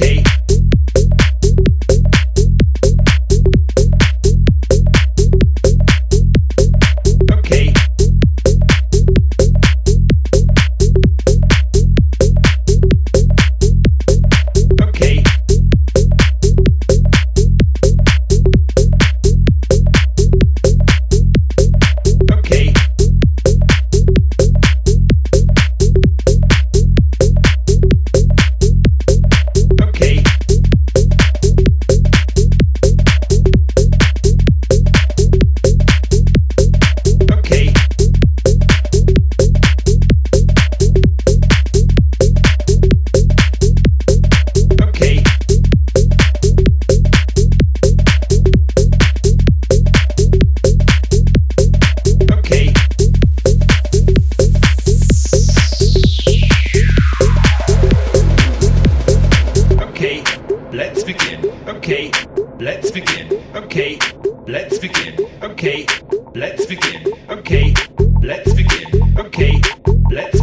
okay Okay, let's begin. Okay, let's begin. Okay, let's begin. Okay, let's begin. Okay, let's begin. Okay, let's